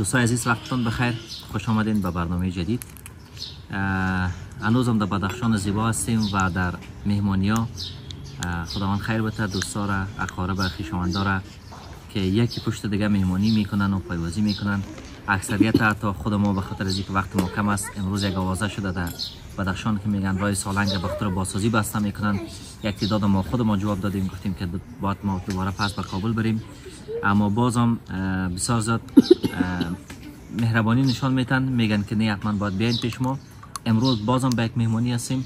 دوستای عزیز وقتتون بخیر. خوش آمدین به برنامه جدید. هنوز هم در بدخشان زیبا هستیم و در مهمانی ها خداوند خیر بده دوستا را اقارب خویشاوندا را که یکی پشت دیگه مهمانی می‌کنن و پیوازی می‌کنن. اکثریت حتی خود ما به خاطر اینکه وقت ما کم است امروز یک آوازه شده در بدخشان که میگن رای سالنگ بختر باسازی بسته می‌کنن. یک تعداد ما خود ما جواب دادیم گفتیم که باید ما دوباره پس به کابل بریم. اما بازم بسیار زیاد مهربانی نشان میتن میگن که نه حتما باید بیاین پیش ما. امروز بازم به یک مهمانی هستیم.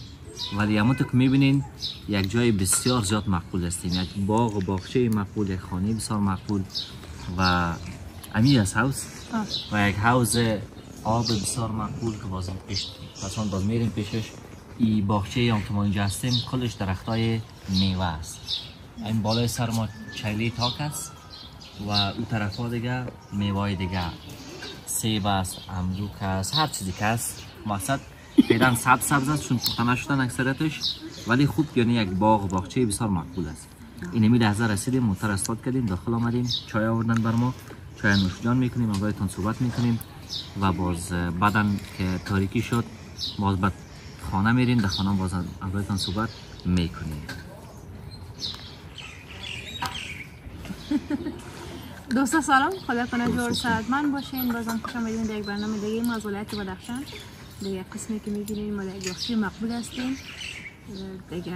ولی همونطور که می‌بینین یک جای بسیار زیاد مقبول هستیم. یک باغ و باغچه مقبول یک خانه بسیار مقبول و امی از هاوس و یک هاوس آب بسیار مقبول که بازم پیش پسان باز میریم پیشش. این باغچه هم که ما اینجا هستیم کلش درخت های میوه است. این بالای سر ما چیلی تاک است. و او طرف ها دیگه میوه دیگه. سیب است امروک است هر چیزی که است مقصد فعلا سبز سبز است چون پخته نشدن اکثرتش ولی خوب یعنی یک باغ و باغچه بسیار مقبول است. این می لحظه رسیدیم موتر استاد کردیم داخل آمدیم. چای آوردن بر ما. چای نوشیدن می‌کنیم امرایتان صحبت می‌کنیم. و باز بعدن که تاریکی شد باز به خانه میریم در خانه باز امرایتان صحبت می‌کنیم. دوستا سلام. خدا کنه جور من باشین. بازم خوش آمدین در یک برنامه دیگه ما از ولایت بدخشان در یک قسمی که می‌بینیم ما در یک مقبول هستیم. دیگه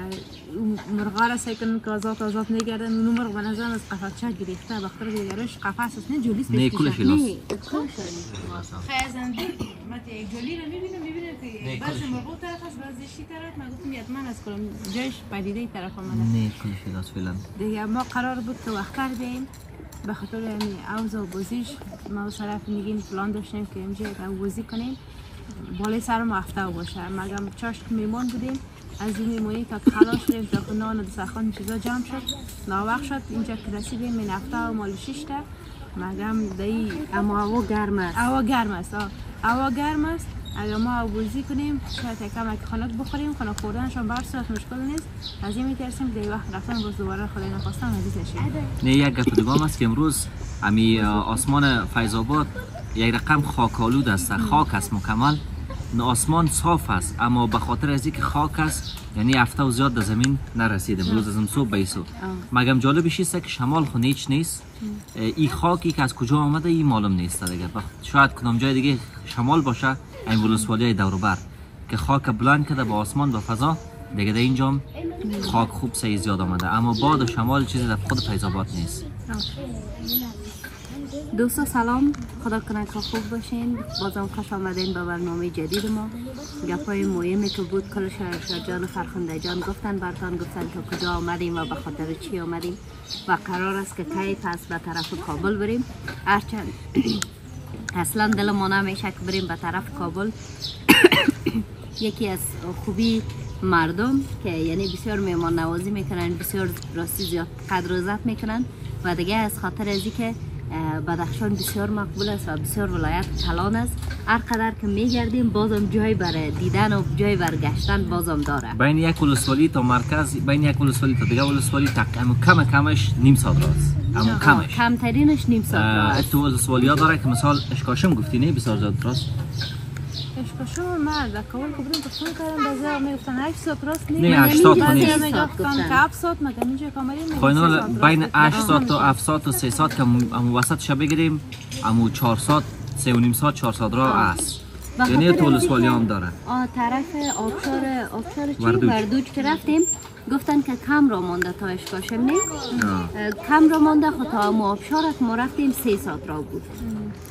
مرغا را سیکن که آزاد آزاد نگردن. اونو مرغ به نظرم از قفص گرفته بخاطر دیگرش قفص است. نه جولیس نه کلش لاس خیزنده مت جولی رو می‌بینم می‌بینم که بعضی مرغا طرف است بعضی شی طرف. من گفتم یاد من از کنم جایش پدیده طرف آمده. نه کلش لاس فعلا. دیگه ما قرار بود که وقت کردیم. به خاطر یعنی اوز و بازیش ما طرف میگیم پلان داشتیم که اینجا یک بازی کنیم. بالای سر ما هفته باشه. مگم چاشت میمون بودیم. از این میمونی تا خلاص شدیم تا نان و دسترخوان چیزا جمع شد. ناوقت شد. اینجا که رسیدیم من هفته و مال ششته. مگم دی اما هوا گرم است. هوا گرم است. هوا گرم است. ما بازی کنیم شاید کم خنک بخوریم خنک خوردنشون بر صورت مشکل نیست. از این میترسیم دی وقت رفتن روز دوباره خدای نخواستم عزیز نشیم نه یک گپ دیگه است که امروز امی آسمان فیض آباد یک رقم خاکالود است خاک است مکمل. آسمان صاف است اما به خاطر از اینکه خاک است یعنی هفته و زیاد در زمین نرسید امروز از صبح به صبح. مگم جالبش است که شمال خو هیچ نیست. این خاکی که از کجا آمده این معلوم نیست. دیگه. شاید کدام جای دیگه شمال باشه. این ولسوالی دور بر که خاک بلند کرده به آسمان و فضا. دیگه در اینجا خاک خوب سعی زیاد آمده. اما باد و شمال چیزی در خود فیضاباد نیست. دوستا سلام. خدا کنه که خوب باشین. بازم خوش آمدین به برنامه جدید ما. گپای مهمی که بود. کل جان فرخنده جان. گفتن برتان گفتن که کجا آمدیم و به خاطر چی آمدیم. و قرار است که کی پس به طرف کابل بریم. هرچند اصلا دل ما نمیشه که بریم به طرف کابل. یکی از خوبی مردم که یعنی بسیار میمان نوازی می‌کنن بسیار راستی زیاد قدر و می‌کنن و دیگه از خاطر ازی که بدخشان بسیار مقبول است و بسیار ولایت کلان است. هر قدر که میگردیم بازم جای برای دیدن و جای برگشتن بازم داره. بین یک ولسوالی تا مرکز بین یک ولسوالی تا دیگه ولسوالی کم کمش نیم ساعت راست. اما کمش. کمترینش نیم ساعت راست. تو ولسوالی ها داره که مثال اشکاشم گفتی نه؟ بسیار زیاد راست. اشکاشم من در کابل که بودم پسون کردم بعضی می‌گفتن 8 ساعت راست نه 8 ساعت بعضی می‌گفتن که 7 ساعت مگه اینجا کاملی بین 8 ساعت تا 7 ساعت و 3 ساعت که امو وسط شب بگیریم امو 4 ساعت 3 و نیم ساعت 4 ساعت را است یعنی طول سوالی هم داره آه طرف آبشار آبشار چی وردوج که رفتیم گفتن که کم را مانده تا اشکاشم نه کم را مانده خود تا ما آبشارت ما رفتیم سه ساعت را بود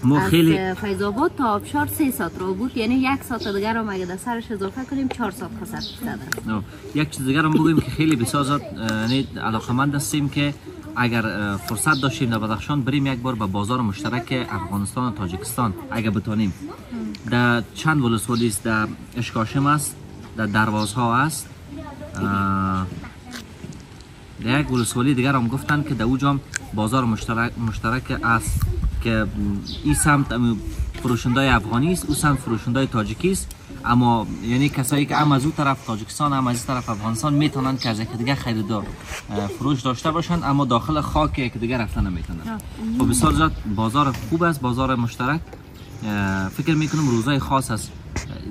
ما خیلی از فیض آباد تا آبشار سه ساعت را بود. یعنی یک ساعت دیگر رو اگه در سرش اضافه کنیم چهار ساعت خسر زدن یک چیز دیگر هم بگویم که خیلی بسیار زیاد یعنی علاقمند هستیم که اگر فرصت داشتیم در بدخشان بریم یک بار به بازار مشترک افغانستان و تاجیکستان اگر بتانیم. در چند ولسوالی است در اشکاشم است در دروازها است. در یک ولسوالی دیگر هم گفتن که در اوجا بازار مشترک, مشترک است. که این سمت فروشنده افغانی است او سمت فروشنده تاجیکی است اما یعنی کسایی که هم از اون طرف تاجیکستان هم از این طرف افغانستان می‌تونن که از یک دیگه خریدار فروش داشته باشن اما داخل خاک یک دیگه رفتن نمی‌تونن. خب بسیار زیاد بازار خوب است بازار مشترک. فکر می‌کنم روزای خاص است.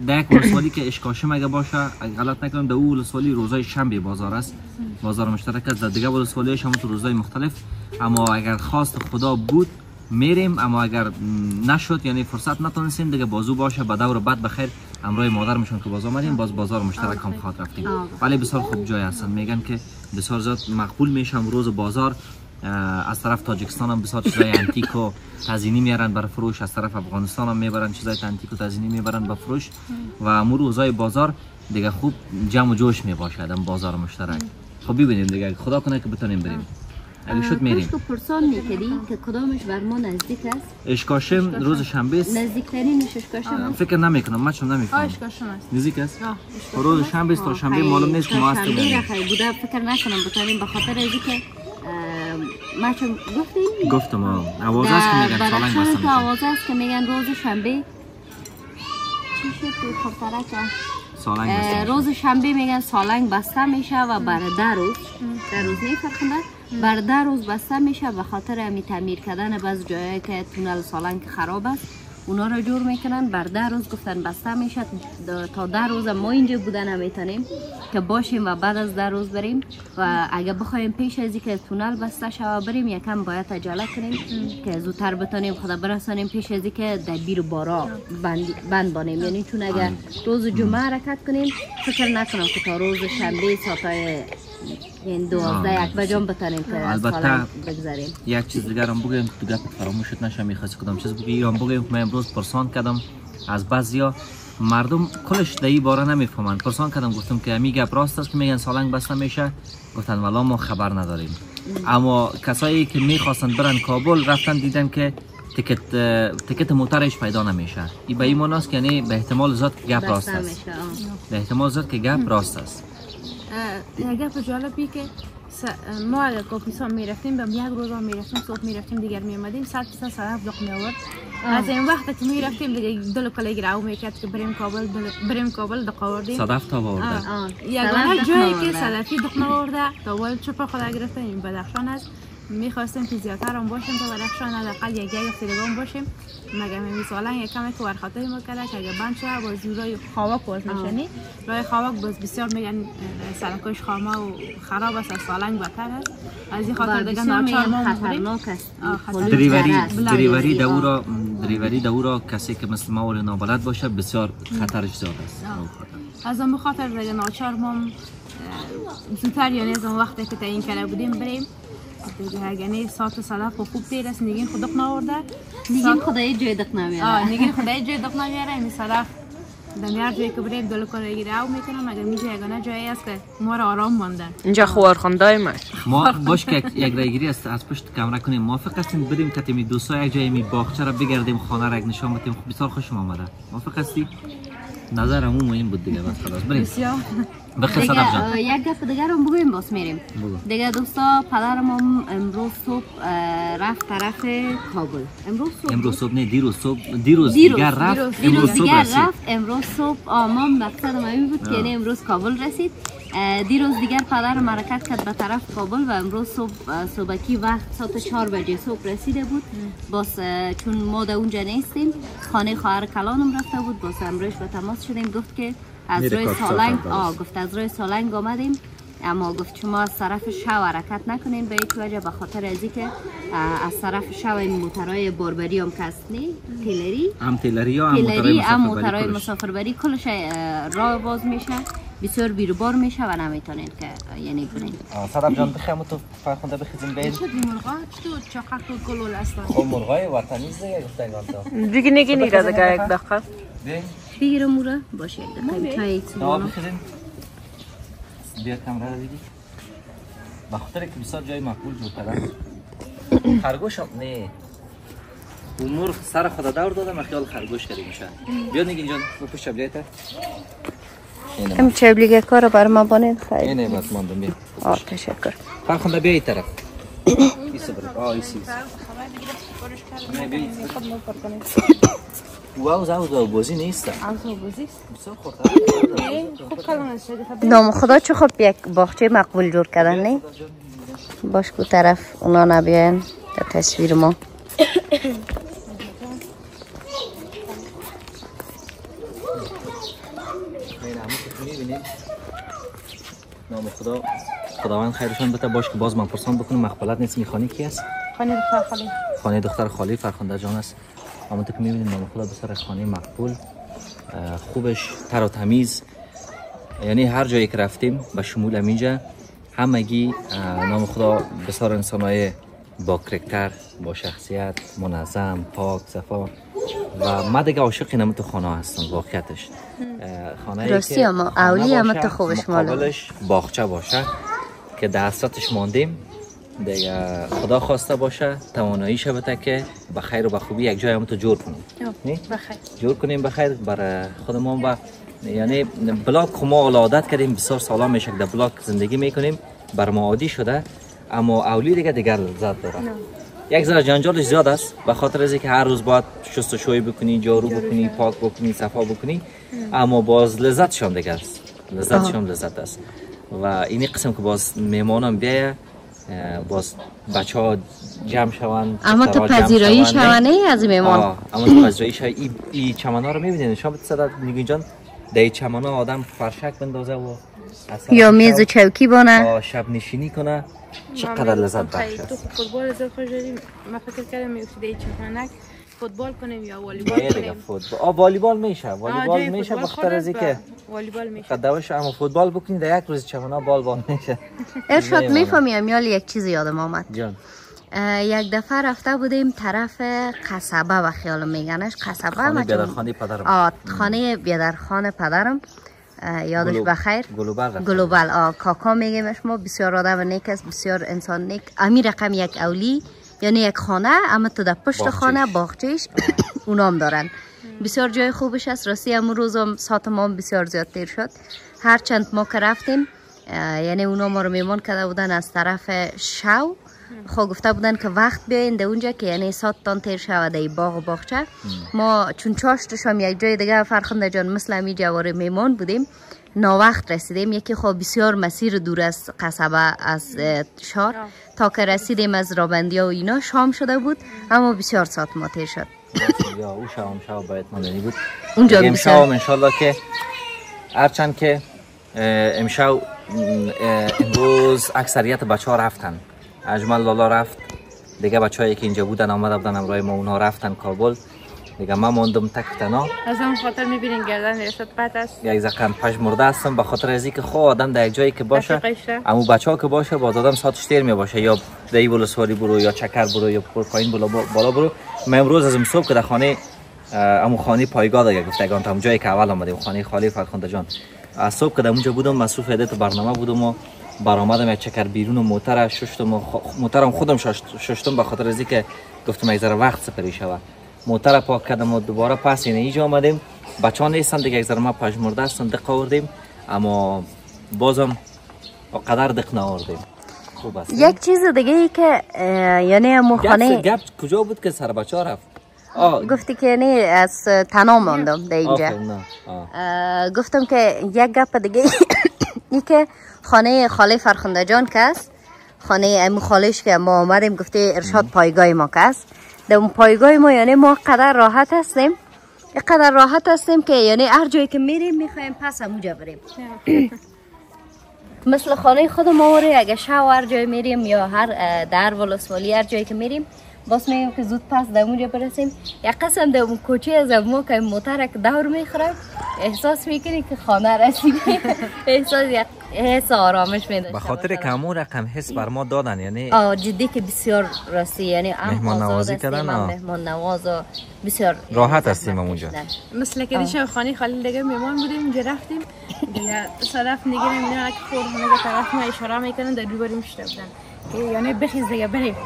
در یک ولسوالی که اشکاشم اگه باشه اگه غلط نکنم در او ولسوالی روزای شنبه بازار است. بازار مشترک است. در دیگه ولسوالی هم تو روزای مختلف. اما اگر خواست خدا بود میریم اما اگر نشد یعنی فرصت نتونستیم دیگه بازو باشه. به دور بعد بخیر امروی مادر میشون که باز آمدیم باز بازار مشترک هم خواهد رفتیم. ولی بسیار خوب جای هستن. میگن که بسیار زیاد مقبول میشم روز بازار. از طرف تاجیکستان هم بسیار چیزای انتیک و تزینی میارن برای فروش. از طرف افغانستان هم می‌برن چیزای انتیک و تزینی می‌برن به فروش. و امور روزای بازار دیگه خوب جمع و جوش می‌باشد بازار مشترک. خب ببینیم دیگه. خدا کنه که بتونیم بریم. اگه شد میریم. که پرسان می‌کردی که کدامش بر ما نزدیک است؟ اشکاشم روز شنبه است. نزدیکترینش اشکاشم است؟ فکر نمی‌کنم من چون نمی‌کنم آشکاشم است. نزدیک است؟ آه، روز شنبه است تا شنبه معلوم نیست که ما هستیم بوده فکر نکنم بتانیم به خاطر ازی که ما چون گفتیم. گفتم آه. آواز است که میگن سالنگ بستم آواز است که میگن روز شنبه. چی شد تو خبرک سالنگ روز شنبه میگن سالنگ بسته میشه و بر ده روز ده روز نیفرخنده بر ده روز بسته میشه به خاطر امی تعمیر کردن بعض جایی که تونل سالنگ خراب است اونا رو جور می‌کنن. بر ده روز گفتن بسته میشه. تا ده روز ما اینجا بودن نمی‌تونیم که باشیم و بعد از ده روز بریم و اگه بخوایم پیش از که تونل بسته شوه بریم یکم باید عجله کنیم که زودتر بتونیم خدا برسانیم پیش از که در بیر بارا بند, بند بانیم یعنی چون اگر روز جمعه حرکت کنیم فکر نکنم که تا روز شنبه ساعتای این دوازده یک بجام بتونیم که البته بگذاریم یک چیز دیگر هم بگویم تو گپ فراموشت نشه می‌خواستی کدام چیز بگی یا بگویم که من امروز پرسان کردم از بعضیا مردم کلش در این باره نمی‌فهمند پرسان کردم گفتم که می گپ راست است که میگن سالنگ بسته میشه گفتن والا ما خبر نداریم اما کسایی که می‌خواستند برن کابل رفتن دیدن که تکت تکت موترش پیدا نمیشه این به این معناست که یعنی به احتمال زیاد گپ راست است. به احتمال زیاد که گپ راست است گپ جالبی که س- ما اگر کاپیسان می‌رفتیم به یک روز هم می‌رفتیم صبح می‌رفتیم دیگر میامدیم صد فیصد صدف دق می آورد از این وقت که می‌رفتیم دیگه دل کلی راو می‌کرد که بریم کابل دل- بریم کابل دق آوردیم. صدف تا آورده. یگانه جایی دق که. صدفی دق نورده تا ول چپ خدا گرفته این بدخشان است. می‌خواستیم که زیادتر هم باشیم تا بدخشان حداقل یک یک افتادگان باشیم. مگر همین سالن یک کمی که ورخاطه ما کرده که اگر بند شد باز جورای خاوک باز میشنی. رای خاوک باز بسیار میگن سرکش خامه و خراب است از سالنگ بتر است. از این خاطر و دیگه ناچار ما دریوری. دورا دریوری دورا کسی که مثل ما ولی نابلد باشه بسیار خطرش زیاد است. از اون بخاطر دیگه ناچار ما زودتر یعنی از اون وقتی که تعیین کرده بودیم بریم. دیگه یعنی ساعت صدف و خوب تیر است نگین خود دق نورده میگیم خدای جای دق نمیاره آه نگین خدای جای دق نمیاره این صدف دمیار جایی که بریم دل کار گیره او می‌کنم اگر میجه یگانه جایی است که ما را آرام مانده اینجا خوارخوندای ما ما باش که یک- رایگیری است از پشت کامرا کنیم موافق هستیم بریم که تیمی دوستا یک جای می باغچه را بگردیم خانه را یک نشان بدیم خب بسیار خوشم آمده موافق هستی نظر همون مهم بود دیگه بس خلاص. بریم. بسیار. بخیر دیگه صدف جان یک گپ دیگر هم بگویم باز میریم. دیگه دوستا پدرم هم امروز صبح رفت طرف کابل. امروز صبح؟ امروز صبح نه دیروز صبح دیروز دیگر رفت امروز صبح رسید. رفت امروز صبح آه، ما مقصد ما بود که. یعنی امروز کابل رسید. دیروز دیگر پدرم حرکت کرد به طرف کابل و امروز صبح صبحکی وقت ساعت چهار بجه صبح رسیده بود. باز چون ما در اونجا نیستیم خانه خواهر کلانم رفته بود. باز امروز به تماس شدیم. گفت که از روی سالنگ. آه گفت از روی سالنگ آمدیم. اما گفت شما از طرف شو حرکت نکنین. به یک وجه به خاطر ازی که از طرف شو این موترهای باربری هم کست نی. تیلری. هم تیلری هم موترهای مسافربری کلش. راه باز میشه. بسیار بیروبار میشه و نمی‌تونید که یعنی برین آه، صدف جان بخیر تو فرخونده بخیزیم بریم. چه مرغا؟ چطور چقدر گلول هستن خب مرغای وطنی دیگه گفتن تو دیگه نگی نیره دیگه یک دقیقه بگیرم موره باشه یک دقیقه بخیزیم. بیا کامرا رو دیگه. به خاطر که بسیار جای مقبول جور کردن خرگوش هم نه. اون مرغ سر خدا دور دادم خیال خرگوش کردی میشه بیا نگین اینجا بپوش شبلیت ام چبلیگه کار بر ما بانید خیلی اینه بس ماندم بیا آه تشکر فرخنده بیا این طرف ایسا برو آه ایسی ایسی طرف. واو زاو بازی نیست خوب ای، خوب کلان است شده خب نام خدا چه خوب یک باغچه مقبول جور کردن نه باش کو طرف اونا نبیاین در تصویر ما خیلی همه که می‌بینید. نام خدا خداوند خیرشان بده باش که باز من پرسان بکنم مقبلت نیست می‌خوانی کی است خانه دختر خالی خانه دختر خالی فرخنده جان است همونطور که می‌بینید نام خدا بسر خانه مقبول خوبش تر و تمیز یعنی هر جایی که رفتیم به شمول همینجا همگی نام خدا بسیار انسان های با کرکتر با شخصیت منظم پاک صفا و من دیگه عاشق اینم تو خانه هستم واقعیتش. خانه راستی اما اولی هم تو خوبش. مقابلش باغچه باشه که در حسرتش ماندیم. دیگه خدا خواسته باشه تواناییش بده که به خیر و به خوبی یک جای هم تو جور کنیم. نه؟ بخیر جور کنیم بخیر برای خودمون و یعنی بلاک ما عادت کردیم بسیار سالا میشه که در بلاک زندگی می‌کنیم. بر ما عادی شده اما اولی دیگه دیگر لذت داره. یک ذره جنجالش زیاد است. به خاطر از که هر روز باید شستشویی بکنی جارو بکنی پاک بکنی صفا بکنی. اما باز لذتش هم دیگر است. لذتش هم لذت است. و این قسم که باز میمانم بیایه باز بچه ها جمع شوند اما تو پذیرایی؟ شوانه از میمان اما تو پذیراییش های ای, ای چمن ها رو می‌بینید شما بتصدد نگین جان در چمن ها آدم فرشک بندازه و یا میز و چوکی بانه. شب نشینی کنه چقدر لذت بخش تو است فوتبال زیاد خوش داریم من فکر کردم میفته این چمنک فوتبال کنیم یا والیبال دیگه دیگه کنیم؟ فوتبال. آه والیبال میشه. والیبال میشه بخاطر از با که والیبال میشه. قدوش اما فوتبال بکنی در یک روز چمن ها بال بال میشه. ارشاد میمانه. می‌فهمی امیال یک چیز یادم آمد. جان. یک دفعه رفته بودیم طرف قصبه و خیال میگنش. قصبه خانه ما بیادر چون- خانه پدرم. آه خانه بیادرخان پدرم. یادش بخیر. گلوبل رفتم. گلوبل آه کاکا میگیمش ما بسیار آدم نیک است بسیار انسان نیک. امی رقم یک اولی یعنی یک خانه اما تو در پشت. خانه باغچهش. اونام دارن. بسیار جای خوبش است. راستی امروز روزم ساعت ما هم بسیار زیاد تیر شد هرچند ما که رفتیم یعنی اونا ما رو میمان کرده بودن از طرف شو خب گفته بودن که وقت بیاین در اونجا که یعنی تان تیر شود در باغ و باغچه. ما چون چاشتش هم یک جای دیگه فرخنده جان مثل امی جواره میمان بودیم ناوقت رسیدیم. یکی خب بسیار مسیر دور از قصبه از شهر. تا که رسیدیم از رابندیا و اینا شام شده بود اما بسیار ساعت ما تیر شد. یا او شام شام باید ماندنی بود. اونجا بسیار. انشالله که هرچند که امشب امروز اکثریت بچه ها رفتن. اجمل لالا رفت. دیگه بچه هایی که اینجا بودن آمده بودن امرای ما اونها رفتن کابل. دیگه من ماندم تک تنها. از اون خاطر می‌بینین گردن ریاست پت است یک زقن پش مرده هستم. به خاطر از اینکه خو آدم در یک جایی که باشه. اما بچه ها که باشه باز آدم ساعتش دیر می باشه یا دی بلو سواری برو یا چکر برو یا پر پایین بالا بالا برو. من امروز از صبح که در خانه امو خانه پایگاه دیگه گفتگان تا جایی که اول آمدیم خانه خالی فرخنده جان. از صبح که در اونجا بودم ایده تو برنامه بودم و برآمدم یک چکر بیرون و موتر ششتم و موترم خودم ششت- ششتم به خاطر از اینکه گفتم یک ذره وقت سپری شود. موتر پاک کردم و دوباره پس اینه اینجا آمدیم. بچه ها نیستن دیگه یک ذره ما پژمرده هستن دق آوردیم. اما بازم قدر دق نآوردیم. خوب است. یک چیز دیگه ای که یعنی امو گپ کجا بود که سر بچه ها رفت؟ آه گفتی که یعنی از تنها ماندم در اینجا. نه. گفتم که یک گپ دیگه ای که خانه خاله فرخنده جان که است خانه امو خالش که ما آمدیم گفته ارشاد پایگاه ما که است در اون پایگاه ما یعنی ما قدر راحت هستیم. قدر راحت هستیم که یعنی هر جایی که میریم می‌خوایم پس همونجا بریم. مثل خانه خود ما وری اگه شو هر جای میریم یا هر در ولسوالی هر جایی که میریم باز میگیم که زود پس در اونجا برسیم. یک قسم در اون کوچه از ما که موترک دور می‌خوره. احساس می‌کنی که خانه رسیدی احساس یک حس آرامش میده به خاطر که همون رقم حس بر ما دادن یعنی آه جدی که بسیار راستی یعنی هم مهمان نوازی کردن،. مهمان نواز و بسیار راحت هستیم اونجا. مثل که دیشب خانه خالی دیگه میمان بودیم اونجا رفتیم. دیگه صرف نگیریم نه که خور خانه که طرف ما اشاره می‌کنن در دوباره میشته بودن. که یعنی بخیز دیگه بریم.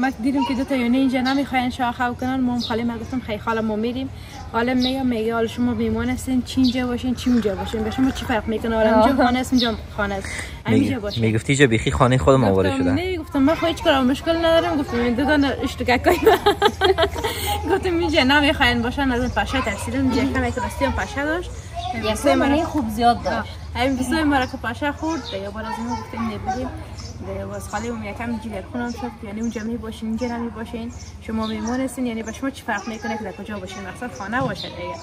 ما دیدیم که دو تا یونه اینجا نمی‌خواین شاخه کنن. ما هم خاله ما گفتم خیلی خاله ما میریم. خاله میگه میگه حالا شما میمون هستین چی اینجا باشین چی اونجا باشین؟ به شما چی فرق می‌کنه؟ حالا اینجا خانه است اونجا خانه است. همینجا باشین. می‌گفتی جا بیخی خانه خودم آواره شده. نه گفتم من خواهی هیچ کار مشکل ندارم گفتم این دو تا اشتکاکای گفتم اینجا نمی‌خواین باشن از این پشه ترسیدم. اینجا کمی که راستی هم پشه داشت. یک سه خوب زیاد داشت. همین بسای ما را که پاشه خورد دیگه بعد از ما گفتیم نبودیم اون یکم جیگر خونم شد. یعنی اونجا می باشین اینجا نمی باشین. شما میمون هستین یعنی به شما چی فرق می‌کنه که در کجا باشین؟ مقصد خانه باشه دیگه.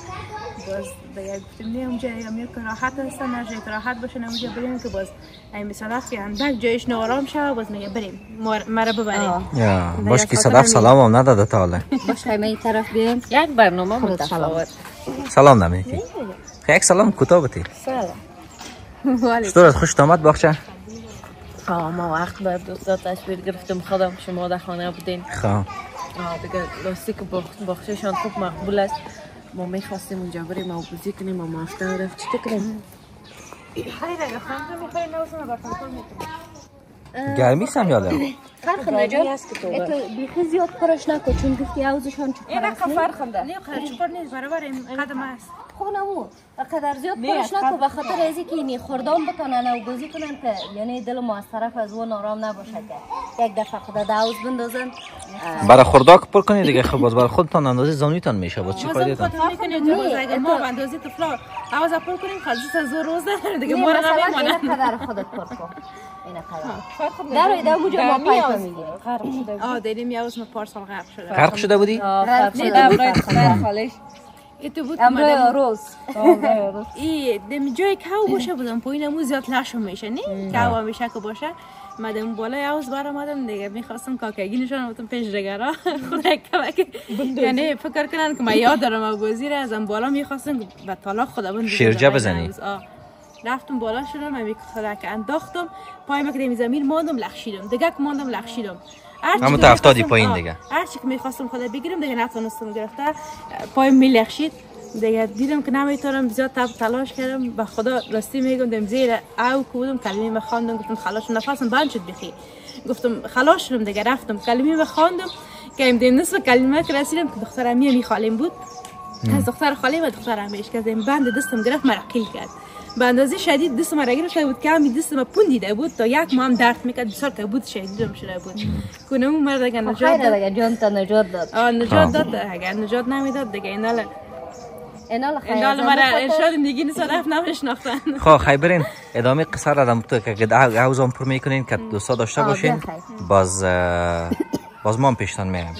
باز دیگه گفتیم نه اونجا یا می که راحت هستن نه جای راحت باشن اونجا بریم که باز این مثلا که اندک جایش نارام شه باز میگه بریم مرا ببریم باش که صدف سلام هم نداده تا حالا. باش خیمه این طرف بیایم. یک برنامه سلام. متفاوت. سلام. نمیدی یک سلام کوتاه بتی ولی چطور خوش آمد باخچه. ما وقت بر دوستا تصویر گرفتم خودم شما در خانه بودین. خب آه دیگه باخت باخششان خوب مقبول است. ما می‌خواستیم اونجا بریم و بازی کنیم و مافته رفت. چی کنیم؟ گرمی سم یادم. فرق نجات اتو بیخی زیاد پرش نکن چون گفتی عوضشان چه این پرست رقم نی؟ فرق ده نه خیلی چکار نیست. برابر این قدم است خب نمو قدر زیاد پرش نکن به خاطر ازی که اینی خوردان بکنن و بازی کنن که یعنی دل ما از طرف از اون آرام نباشه که یک دفعه خدا دعوز بندازن برای خوردا که پر کنی دیگه خب باز برای خودتان اندازه زانویتان میشه باز چی فایده تان اگر ما اندازه طفلا عوض پر کنیم خالص از زور روز نداره دیگه ما نه را مثلا نمیمانه این قدر خودت پر کن قدر در ایده اونجا ما پایپا می‌گیریم آه دیدیم یه ما پارسال غرق شده غرق شده بودی غرق نه، شده بود. نه، غرق خالش. مادم روز ای دم جای کو باشه بودم پایین مو زیاد لاشم میشه نه کو میشه که باشه مادم بالا یاوز بار آمدم دیگه می‌خواستم کاکگی نشان بودم پیش دگرا خدا کمک یعنی فکر کنن که من یاد دارم ابوزیر ازم بالا می‌خواستم که به طلاق خدا بند شیرجه بزنی. رفتم بالا شدم من خدا که انداختم پای ما که دمی زمین ماندم لخشیدم دیگه که ماندم لخشیدم که تا افتادی پایین دیگه. هر چی که می‌خواستم خدا بگیرم دیگه نتونستم گرفته. پای میلخشید دیگه دیدم که نمی‌تونم زیاد تب تلاش کردم. به خدا راستی میگم دم زیر او که بودم کلمه ما خواندم گفتم خلاص نفسم بند شد بخی گفتم خلاص شدم دیگه رفتم کلمه ما خواندم که ام دیم نصف کلمه که رسیدم که دختر امی می خالیم بود از دختر خالی و دختر امیش که بند دستم گرفت مرا قیل کرد. به اندازه شدید دست مرا گرفته بود که همی دست ما پوندیده بود تا یک ماه هم درد می‌کرد بسیار که بود شدیدم شده بود. کنه اون مرد اگر نجات داد دیگه جان تا نجات داد. آه نجات داد اگر نجات نمی‌داد دیگه اینال اینال خیلی اینال از مرا ارشاد دیگه نیست رفت نمیشناختن. خب خیلی برین. ادامه قصه را دم تو که عوضان پر می‌کنین که دوستا داشته باشین. باز باز ما هم پیشتان میایم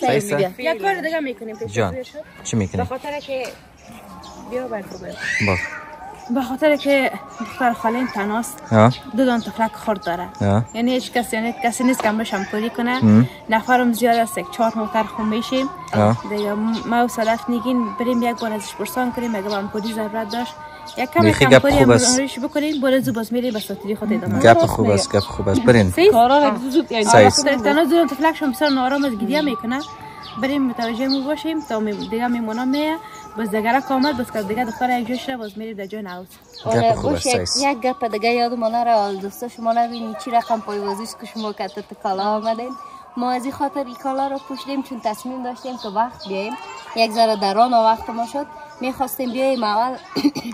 صحیح است؟ یک کار دیگه می‌کنیم. جان. چی به می‌کنی خاطر که بیا بر. باز. به خاطر که دختر خاله این تناست دو دان تفلک خورد داره. یعنی هیچ کسی یعنی کسی نیست که همش همکاری کنه. نفرم زیاد است یک چهار موتر خون میشیم. دیگه ما و صدف نگین بریم یک بار ازش پرسان کنیم اگه به همکاری ضرورت داشت. یک کم همکاری خوب است. همکاریش بکنیم بار زو باز میریم ساتری خود ادامه گپ خوب است گپ خوب است. برین. سیست کارا را زود یعنی. تنها دو دان تفلک شما بسیار نارام از می‌کنه. بریم متوجه مو باشیم تا دیگه میمونم میه. باز دیگه کامل باز که دیگه دختر یک شده باز میریم در جای نوز آره گپ خوب باش است یک, گپ دیگه یادم نره دوستا شما نبینی چی رقم پایوازیش که شما کتت کالا آمدین ما از این خاطر این کالا رو پوشیدیم چون تصمیم داشتیم که وقت بیاییم یک ذره دران وقت ما شد می‌خواستیم بیاییم اول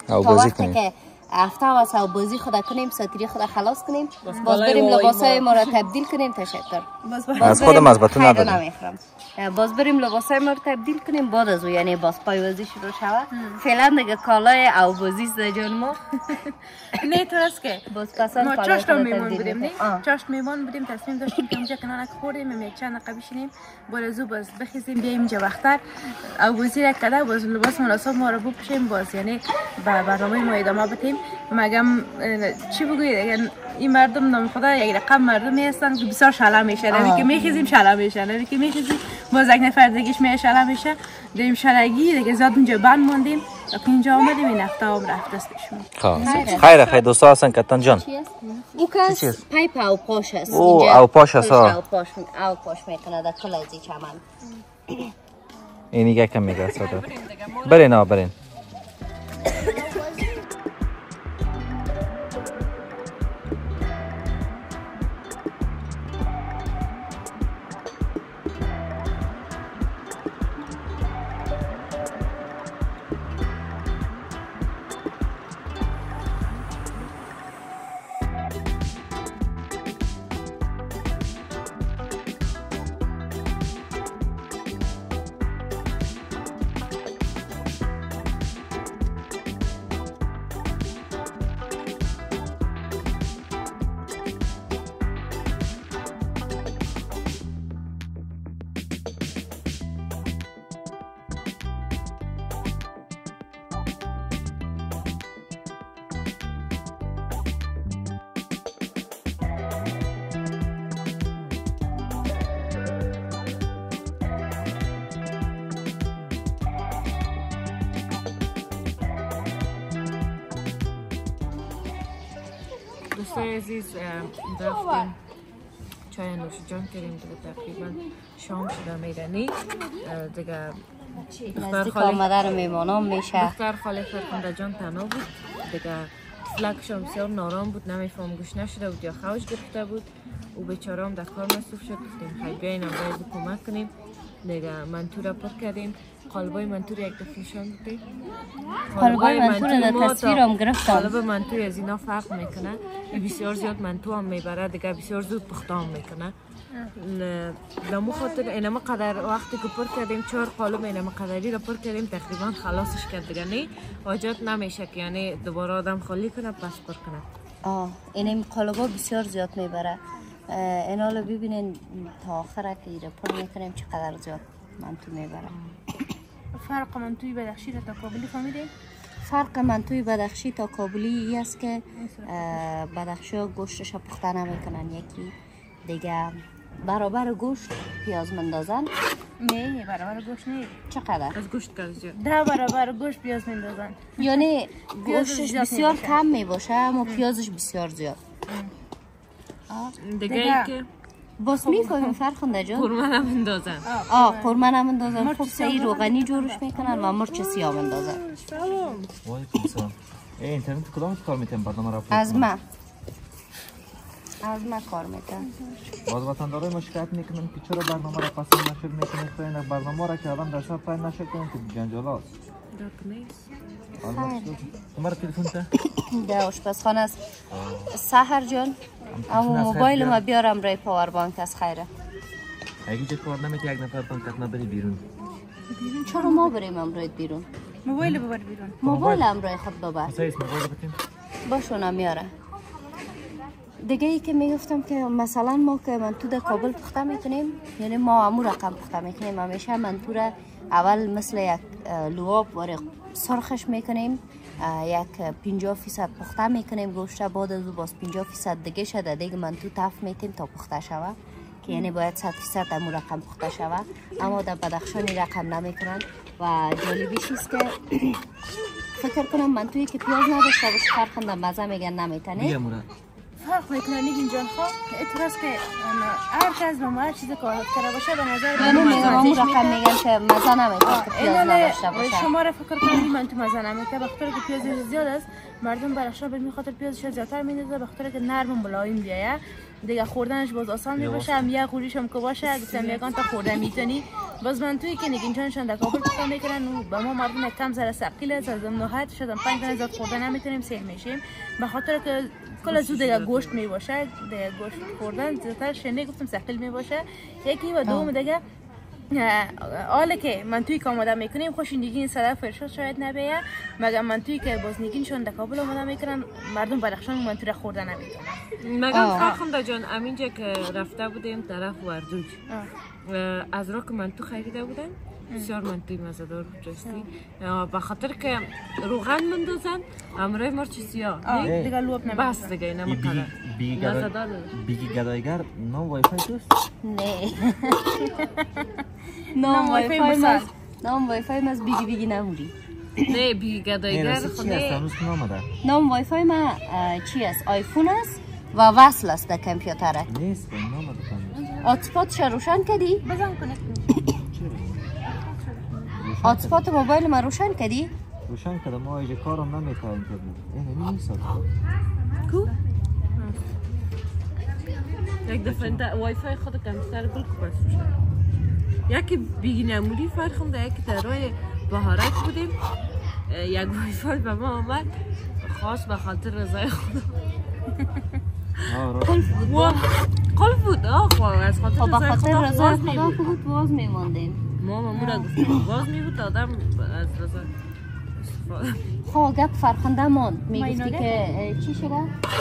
او تا وقتی. که هفته و سو بازی خدا کنیم ساتری خدا خلاص کنیم. باز بریم لباسای ما. را تبدیل کنیم. تشکر. از خودم از بتون. نمی‌خورم. باز بریم لباسای ما رو تبدیل کنیم. بعد از او یعنی باز پایوازی شروع شود. فعلا دیگه کالای او بازی است در جان ما. نه تو است که باز پسند ما چاشت میمون بودیم. نه؟ چاشت میمون بودیم تصمیم داشتیم که اونجا کنانک خوردیم هم یک چند دقیقه بشینیم بالا زو باز بخیزیم بیایم اینجا وقتر او بازی را کده باز لباس مناسب ما رو بپوشیم باز یعنی به برنامه ما ادامه بدیم. مگم اه، چی بگوید اگر این مردم نام خدا یک رقم مردمی هستن که بسیار شلا میشه. نمی که میخیزیم شلا میشه. نمی که میخیزیم باز یک نفر دیگهش میشه شلا میشه. دیم شلگی دیگه زیاد اونجا بند موندیم. تا اینجا آمدیم این هفته هم رفت دستشون خب. خیر خیر دوستا هستن کتان جان؟ او کس او پاش است او، او پاش آه. او پاش می‌کنه در کل از چمن. این دیگه کم میگه برین آ برین. عزیز رفتیم چای نوش جان کردیم دیگه تقریبا شام شده میرنی اه، دیگه دختر نزدیک خاله آمدن میمانان میشه. دختر خاله فرخنده جان تنها بود. دیگه فلکشم بسیار نارام بود نمیفهم گوش نشده بود یا خوش گرفته بود. او بیچاره هم در کار مصروف شد گفتیم خیلی بیاین هم باید کمک کنیم. دیگه منتور پر کردیم قالبای منتور یک دفعه نشان بدید قالبای منتور در ما تا تصویرم گرفتم. قالب منتور از اینا فرق می‌کنه بسیار زیاد منتو هم می‌بره دیگه بسیار زود پخته هم می‌کنه دمو خاطر اینما قدر وقتی که پر کردیم چهار قالب اینما قدری را پر کردیم تقریبا خلاصش کرد دیگه نه حاجت نمیشه که یعنی دوباره آدم خالی کنه پس پر کنه آه این این قالبا بسیار زیاد می‌بره اه، اینا رو ببینین تا آخر که ایره پر می‌کنیم چقدر زیاد منتو می‌بره فرق من توی بدخشی رو تا کابلی فهمیدیم فرق منتوی بدخشی تا کابلی ای است که بدخشی ها گوشتش رو پخته نمی‌کنن یکی دیگه برابر گوشت پیاز مندازن نه برابر گوشت نه چقدر از گوشت کرد زیاد ده برابر گوشت پیاز میندازن یعنی گوشتش بسیار. کم می‌باشه اما پیازش بسیار زیاد دیگه دیگه. که باز می‌فهمیم فرخنده جان؟ قرمه هم اندازن. آه مرچ خوب سیاه سعی روغنی جورش می‌کنن و مرچ سیاه مندازن وعلیکم سلام. ای اینترنت کدام کار می‌تونم برنامه را از؟ من از من کار می‌کنم باز وطندارای ما شکایت می‌کنن که چرا برنامه را پسند نشر می‌کنید؟ تو این برنامه را که آدم در سر پای نشر کنید. که جنجال هست مرا تلفن در آشپزخانه است سهر جان اما موبایل ما بیارم رای پاور بانک از خیره اگه جا کار نمیتی یک نفر تان تک نبری بیرون چرا ما بریم امروز بیرون موبایل ببر بیرون موبایل امروز خود ببر اسم موبایل بتیم باشون میاره دیگه ای که می‌گفتم که مثلا ما که من تو در کابل پخته می‌کنیم یعنی ما امو رقم پخته می‌کنیم همیشه من تو را اول مثل یک لواب وارق سرخش می‌کنیم یک 50 فیصد پخته می‌کنیم گوشت بعد از او باز 50 فیصد دیگه شده. دیگه من تو تف میتیم تا پخته شوه که یعنی باید 100 فیصد امو رقم پخته شوه. اما در بدخشانی رقم نمی‌کنن. و جالبیش است که فکر کنم من توی که پیاز نداشته باشه فرخنده مزه میگن نمیتنه فرق می‌کنه نگین جان. خواه اعتراض که هر کس به ما هر چیزی که کرده باشه به نظر من همون رقم میگن که مزه نمی‌تونه که پیاز نداشته باشه. شما را فکر کنید من تو مزه نمی‌کنه به خاطر که پیاز زیاد است مردم برشا به خاطر پیازش زیادتر میندازه. به خاطر که نرم و ملایم بیایه دیگه خوردنش باز آسان می‌باشه هم یه قوریش هم که باشه گفتم یکان تا خورده می‌تونی. باز من توی که نگین چانشان در کابل پخته می‌کنن و به ما مردم کم ذره ثقیل است از نهایت شدم پنج تن زیاد خورده نمی‌تونیم سیر میشیم. به خاطر که کل زود دیگه گوشت می‌باشه دیگه گوشت خوردن زیادتر شنه گفتم ثقیل می‌باشه. یکی و دوم دیگه حالا که من توی که آماده می‌کنیم خوش دیگه این صدا فرشاد شاید نبیه مگر من توی که باز نگینشون در کابل آماده می‌کنن مردم بدخشان من توی را خورده نمی‌کنن. آه. مگم فرخنده جان امینجا که رفته بودیم طرف وردوج. از را که منتو خریده بودن بسیار منتوی مزدار بود راستی به خاطر که روغن مندازن امروی مرچ سیاه؟ دیگه لوب نمی‌کنن بس دیگه اینا مکره بیگی بیگی گدایگر نام وای فای توست؟ نه. نام نام وای فای مز نام وای فای مز بیگی بیگی نموری نه بی این گدایگر رسید چی هست؟ خونه نام وای فای ما چی است آیفون است و وصل است در کامپیوتره نیست کنید هاتسپاتش روشن کردی؟ بزن کنه. هاتسپات موبایل ما روشن کردی روشن کردم ما ایجا کارم نمی‌تونیم کردیم این نیست کو یک دفعه وای فای خود کمپیوتر بل کو بس روشن. یکی بیگی نمودی فرخنده یکی در راه بهارک بودیم یک وای فای به ما آمد خاص به خاطر رضای خدا قلب بود آه از خاطر رضای خدا باز خدا می‌بود. که بود باز میبود آدم از رضا خب گپ فرخنده ماند می‌گفتی که چی شده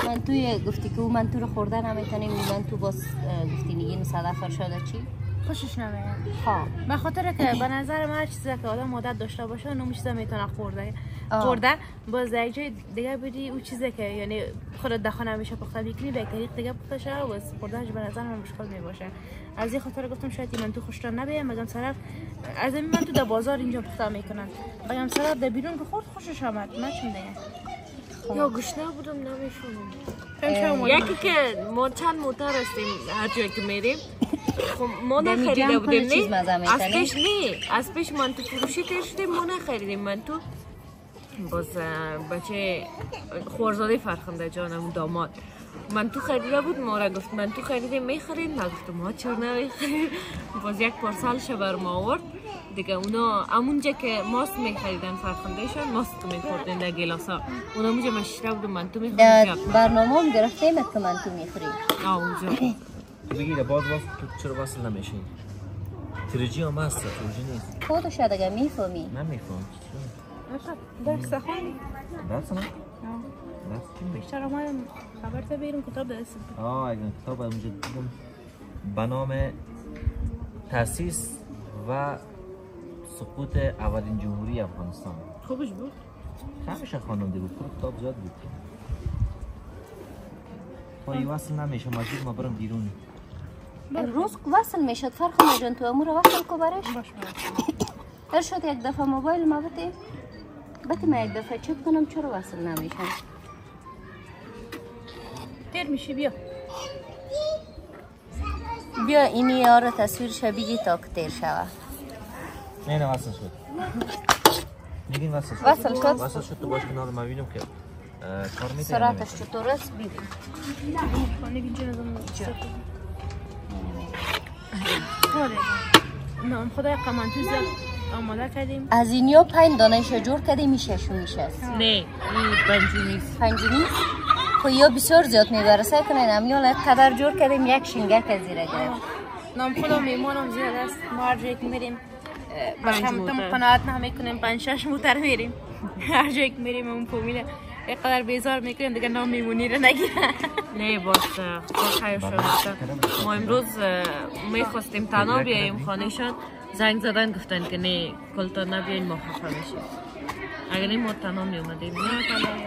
من توی گفتی که او من تو رو خورده نمی‌تونیم من تو باز اه، گفتی نگین صدا فرشاده چی خوشش نمیاد خب به خاطر که به نظر من هر چیزی که آدم عادت داشته باشه اون چیزا می‌تونه خورده. خورده باز در جای دیگه بری اون چیزی که یعنی خودت در خانه همیشه پخته می‌کنی به طریق دیگه پخته شه و باز خوردنش به نظر من مشکل می‌باشه از این خاطر گفتم شاید من تو خوشتر نبیه. مگم طرف از این من تو در بازار اینجا پخته می‌کنن مگم طرف در بیرون که خورد خوشش آمد. من چی میگم یا گشنه بودم نمی‌فهمم چند یکی که ما چند موتر هستیم هر جایی که میریم. خب ما نخریده بودیم نه؟ می‌کنی؟ از پیش نه. از پیش من تو فروشی کشیدیم ما نخریدیم من تو باز بچه خورزاده فرخنده جانم داماد. من تو خریده بود ما را گفت من تو خریدیم می‌خرید ما گفتم ما چرا نمی‌خرید باز یک پارسالش بر ما آورد. دیگه اونا همونجا که ماست میخریدن فرخندهشان ماست تو میخوردن در گلاسا اونا اونجا مشیره بود من تو در میخوردن برنامه هم گرفتیم که من تو می‌خوری آه اونجا. بگیر باز باز تو چرا وصل نمیشین؟ ترجی هم هست ترجی نیست. خودش دیگه می‌فهمی. من میفهم درس خواهی درس نه؟ درس چرا اومدم خبر تا بیرون کتاب درس آه اگر کتاب اونجا دیدم. به نام تاسیس و سقوط اولین جمهوری افغانستان. خوبش بود؟ همیشه خواننده بود پر کتاب زیاد بود. پای وصل نمیشه. مجبور ما برم بیرون. روز وصل می‌شد فرق جان تو امور وصل کو برش هر شد یک دفعه موبایل ما بده. بده من یک دفعه چک کنم چرا وصل نمیشم تیر میشی؟ بیا. بیا اینی یار تصویر شبیه تا که تیر شوه. نه نه وصل شد. میگین وصل شد. وصل شد؟ وصل شد تو باش کنار ما ببینم که کار یا سرعتش. چطور است آره نام خدا قمانتوز آماده کردیم از اینیا پنج دانش جور کردیم میشه شو میشه نه این بنجی نیست. پنجمی خب یا بسیار زیاد می‌بره. سعی کنین امیال یک قدر جور کردیم یک شنگک از زیره گرفت. نام خدا میمانم زیاد است. ما هر جایی که میریم اه، باش پنج هم موتر. تم قناعت نمی‌کنیم پنج شش موتر میریم. هر جایی که میریم اون فامیل یک قدر بیزار می‌کنیم دیگه نام میمونی رو نگیرن نه باز خدا خیر شد. ما امروز می‌خواستیم تنها بیاییم خانهشان. زنگ زدن گفتن که نه کلتا نبیاین ما خفه میشیم اگر ما تنها می اومدیم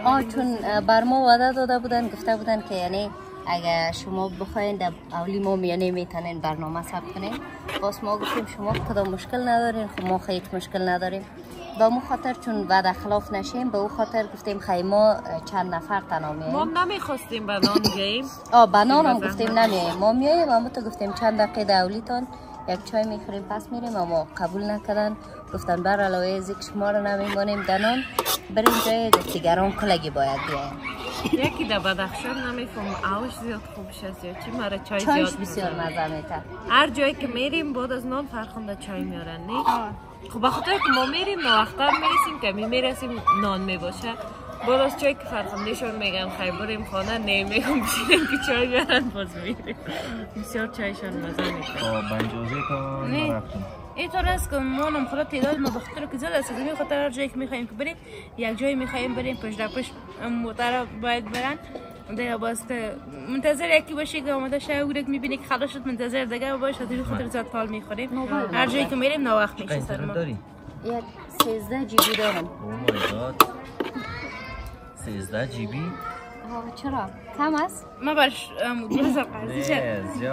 آه چون بر ما وعده داده بودن گفته بودن که یعنی اگر شما بخواین در اولی ما میانه می‌تونین برنامه ثبت کنین. باز ما گفتیم شما کدام مشکل ندارین؟ خب ما خیلی مشکل نداریم. با مو خاطر چون بعد خلاف نشیم به او خاطر گفتیم خیلی ما چند نفر تنها ما نمی‌خواستیم به نان بیاییم. آه بنان هم. گفتیم نمیاییم ما میاییم اما تو گفتیم چند دقیقه دولیتان یک چای می‌خوریم پس میریم اما قبول نکردن. گفتن بر علاوه از اینکه شما رو نمیمانیم دنان بریم جای دیگران کلگی باید بیایم. یکی در بدخشان نمیفهم آوش زیاد خوبش است یا چی؟ مرا چای چایش زیاد بسیار. مزه میتر هر جایی که میریم بعد از نان فرخنده چای میارن نه؟ خب بخاطر که ما میریم نوختر می‌رسیم که می می‌رسیم نان می‌باشه. بعد از چای که فرخندهشون میگن خیلی بریم خانه نه میگم بشینیم که چای بیارن باز میریم. بسیار چایشان مزه می‌کنه. با بنجازه تا نه. اینطور است که ما نام خدا تعداد ما بخاطر که زیاد است می خاطر هر جایی که می‌خوایم که بریم یک جایی می‌خوایم بریم پشت در پشت موتر باید برن دیگه باز که منتظر یکی باشی که آماده شه او که می‌بینی که خلاص شد منتظر دیگه باشه تا خاطر زیاد حال می‌خوریم هر جایی که میریم ناوقت میشه سر ما؟ یک سیزده جیبی دارم او مای گاد 13 جی بی آه، چرا؟ کم است؟ من برش گوز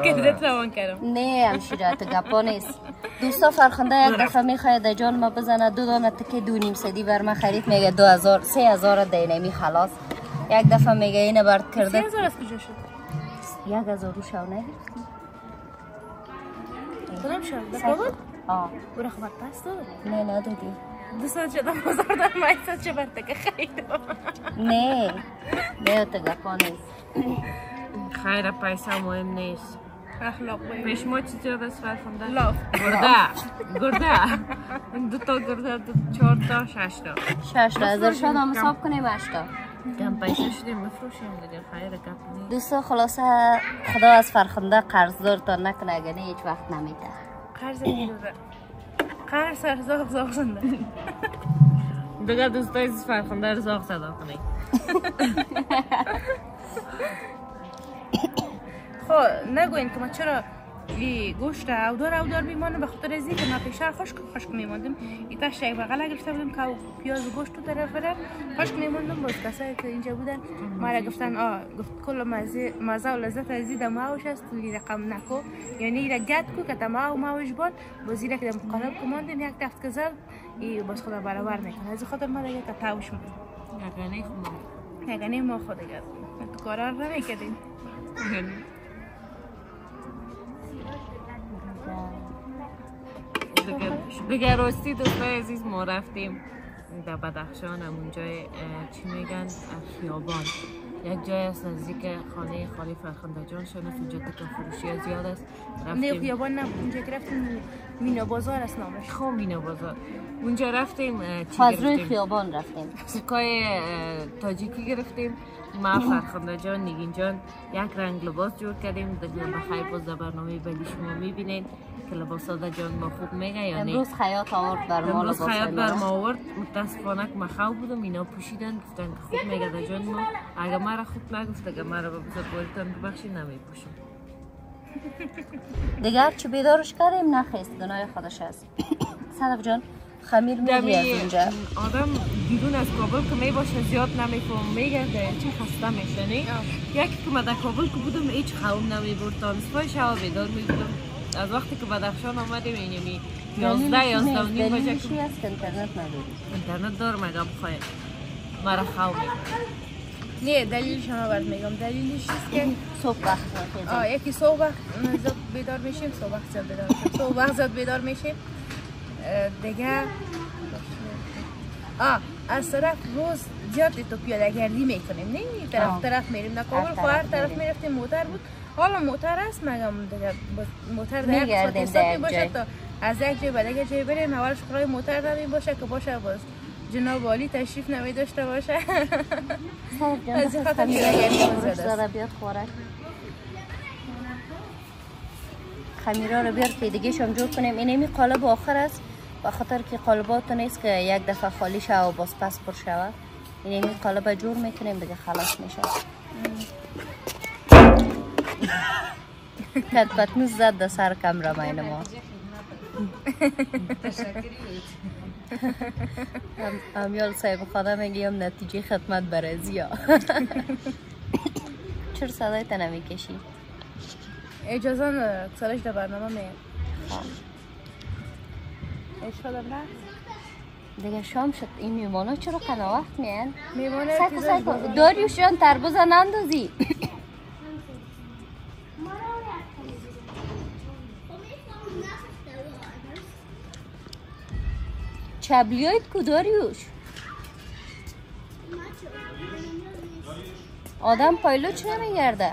که دیده توان کردم نه همشه جهت گپا نیست دوستا فرخنده یک دفعه می‌خواه در جان ما بزنه دو دانه تکه دو نیم سدی بر من خرید میگه دو هزار سه هزار دینمی خلاص یک دفعه میگه اینه برد کرده سه هزار از کجا شد؟ یک هزار رو شو نگیر کدام شو؟ بکنم؟ آه برای خبر پس داره؟ نه نه دادی 200 bazardan maysa chabartaga xaridor не не это гапонес хайра пайса муҳим нест اخلاق پشما چی زیاد صرف خونده؟ لاف گرده گرده دو تا گرده دو چهار تا شش تا شش تا از ارشاد هم حساب کنیم هشت تا کم پیسه شدیم بفروشیم دیگه خیر گپ نیست خلاصه خدا از فرخنده قرضدار تا نکنه اگه هیچ وقت نمیده قرض میدوزه Kāds ir zog zogšana? Tagad uztaisīs farfanda ar zogšanu. خو نگوین که ما چرا ای گوشت اودار اودار میمانه به خاطر از اینکه ما پیشتر خشک خشک میماندیم. ای تاش یک بغل گرفته بودیم که او پیاز و گوشت تو طرف بره خشک میماندیم. باز کسایی که اینجا بودن ما را گفتن آ گفت کل مزه مزه و لذت از این ماوش است توی رقم نکو. یعنی ایره گد کو که تمام ماوش باد باز ایره که دم قالب کماندیم یک تفت که زد ای باز خدا برابر می‌کنه از خاطر ما دیگه که تاوش می‌کنیم اگر نه خب یعنی ما خود دیگر تو کارا رو نمی‌کردیم. دیگه دیگه راستی دوستای عزیز ما رفتیم در بدخشان همون جای چی میگن؟ خیابان. یک جای است نزدیک خانه خالی فرخنده جان شنه اونجا تکه فروشی ها زیاد است. نه رفتیم. خیابان نه. اونجا که رفتیم مینا بازار است نامش. خب مینا بازار. اونجا رفتیم چی از خیابان رفتیم. سکای تاجیکی گرفتیم. ما فرخنده جان نگین جان یک رنگ لباس جور کردیم. دیگه بخیر باز در برنامه بعدی شما می‌بینید که لباس ها جان ما خوب میگه یا نه؟ امروز خیاط آورد بر ما امروز لباس خیاط ما. بر ما آورد. متاسفانه که مخو بودم اینا پوشیدن گفتن که خوب میگه در جان ما. اگه مرا خوب نگفت اگه مرا به بزرگوارتان ببخشید نمیپوشم. دیگر چه بیدارش کردیم؟ نخیست گناه خودش است. صدف جان. خمیر میری از اینجا. آدم بیرون از کابل که می باشه زیاد نمیفهم میگرده چه خسته میشه نه؟ یکی که من در کابل که بودم هیچ خواب نمی‌برد. تا نصفای شب بیدار می بودم از وقتی که بدخشان آمدیم اینمی یازده یازده و نیم بجه که است؟ که اینترنت نداری. اینترنت دارم اگه بخواید مرا خواب نه دلیلش هم برات میگم. دلیلش است که صبح وقت آه یکی صبح بیدار میشیم صبح وقت زود بیدار میشیم. صبح وقت زود بیدار میشیم. دیگه. آه از طرف روز زیاد تو پیاده گردی می‌کنیم. نه طرف آه. طرف میریم. نه کابل هر خو هر طرف. می‌رفتیم موتر بود. حالا موتر است مگم دیگه موتر در یک باشه. تا از یک جای به دیگه جای بریم. اولش خدای موتر نمی باشه که باشه باز. جناب والی تشریف نمی داشته باشه. از خاطر خمیر دیگه رو گرمی بفروش زده است. زده بیاد خوراک خمیرا رو بیار پیدگی شم جور کنیم. این می قالب آخر است. به خاطر که قالبات نیست که یک دفعه خالی شوه و باز پس پر شوه این می قالب جور می‌کنیم دیگه خلاص میشه. کت پتنوس زد در سر کمرمین ما. هم- امیال صاحب خانه میگیم نتیجه خدمت برزیا چرا صدای تنمی کشی؟ اجازه نداره سالش در برنامه میاد. هذا بالعكس دیگه شام شد. این میمانا چرا قنا وقت میان؟ میمونه سکو سکو. داریوش جان تربوز نندازی. چبلیایت کو داریوش؟ آدم پایلوچ نمیگرده.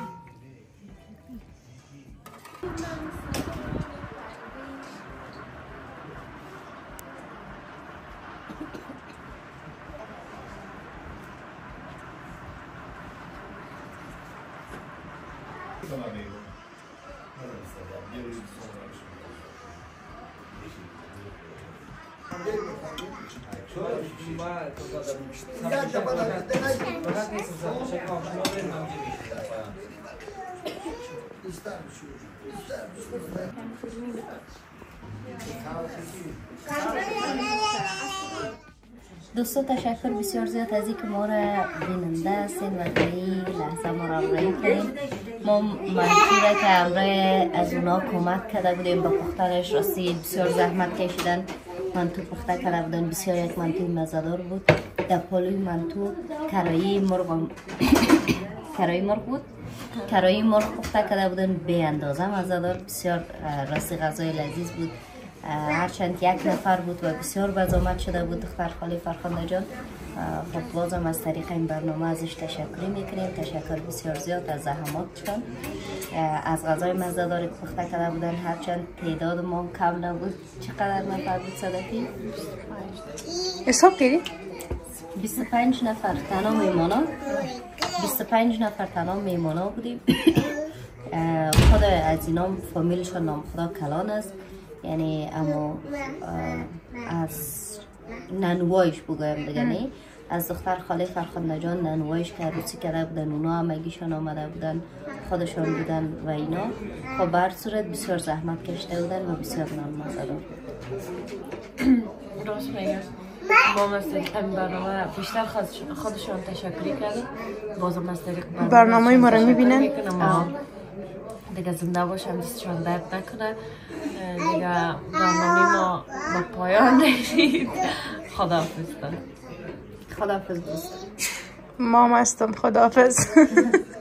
Hasan abi. Zaten bana demez ki. İster misin? İster misin? دوستو تشکر بسیار زیاد از اینکه ما را بیننده هستین و در لحظه ما را همراهی کردین. ما را که همراه از اونا کمک کرده بودیم به پختنش راستی بسیار زحمت کشیدن. منتو پخته کرده بودن بسیار یک منتوی مزدار بود. در پالوی منتو کرایی مرغ کرایی مرغ بود. کرایی مرغ پخته کرده بودن به اندازه مزدار بسیار راستی غذای لذیذ بود. هرچند یک نفر بود و بسیار بزامت شده بود. دختر خالی فرخنده جان. خب بازم از طریق این برنامه ازش تشکری می‌کنیم. تشکر بسیار زیاد از زحماتشان از غذای مزداری که پخته کرده بودن. هرچند تعداد ما کم نبود. چقدر نفر بود صدقی؟ حساب کردی؟ 25 نفر تنها میمانا 25 نفر تنها میمانا بودیم. خود از اینا فامیلشون نام خدا کلان است. یعنی اما اه، از ننوایش بگویم دیگه نه؟ از دختر خاله فرخنده جان ننوایش که عروسی کرده بودن اونا همگیشان آمده بودن خودشان بودن و اینا. خب بر صورت بسیار زحمت کشته بودن و بسیار نان مزه دار بود. راست میگم ما طریق این برنامه بیشتر خودشان تشکری کردیم بازم از طریق برنامه ما رو می‌بینن؟ دیگه زنده باشم دستشان درد نکنه دیگه برنامه ما به پایان رسید خداحافظ. خداحافظ دوست ما هستم خداحافظ.